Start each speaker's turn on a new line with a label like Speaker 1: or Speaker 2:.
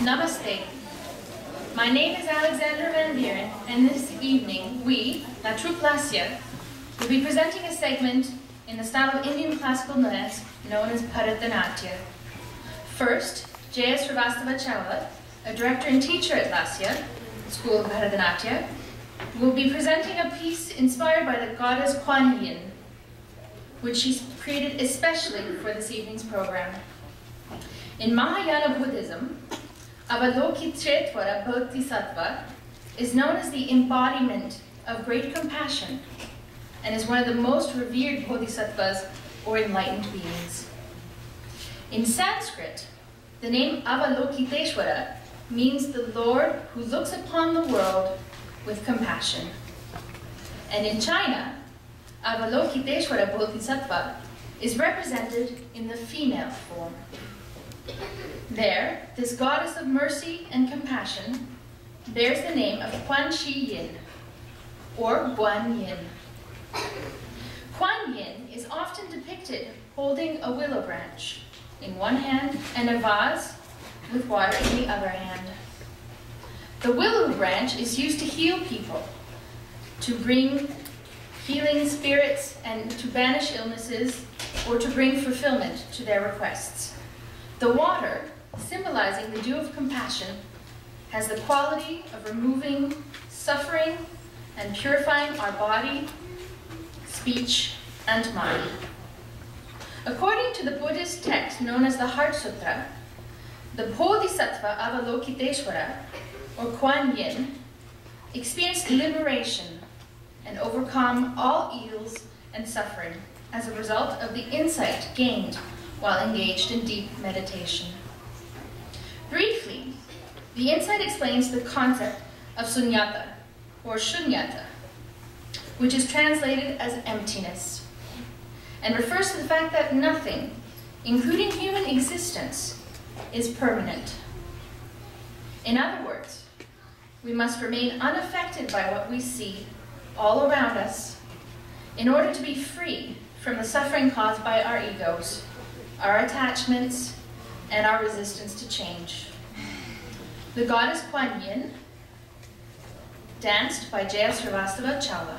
Speaker 1: Namaste. My name is Alexander Van Buren, and this evening we, La Troupe Lassia, will be presenting a segment in the style of Indian classical dance known as Bharatanatyam. First, Jaya Srivastava Chawla, a director and teacher at Lassia, School of Bharatanatyam, will be presenting a piece inspired by the goddess Kuan Yin, which she created especially for this evening's program. In Mahayana Buddhism, Avalokiteshvara Bodhisattva is known as the embodiment of great compassion and is one of the most revered bodhisattvas or enlightened beings. In Sanskrit, the name Avalokiteshvara means the Lord who looks upon the world with compassion. And in China, Avalokiteshvara Bodhisattva is represented in the female form. There, this goddess of mercy and compassion bears the name of Kuan Shi Yin, or Guan Yin. Kuan Yin is often depicted holding a willow branch in one hand and a vase with water in the other hand. The willow branch is used to heal people, to bring healing spirits and to banish illnesses or to bring fulfillment to their requests. The water, symbolizing the dew of compassion, has the quality of removing suffering and purifying our body, speech, and mind. According to the Buddhist text known as the Heart Sutra, the Bodhisattva Avalokiteshvara, or Kuan Yin, experienced liberation and overcome all ills and suffering as a result of the insight gained while engaged in deep meditation. Briefly, the insight explains the concept of sunyata, or shunyata, which is translated as emptiness, and refers to the fact that nothing, including human existence, is permanent. In other words, we must remain unaffected by what we see all around us in order to be free from the suffering caused by our egos, our attachments, and our resistance to change. The goddess Kuan Yin, danced by Jaya Srivastava Chawla.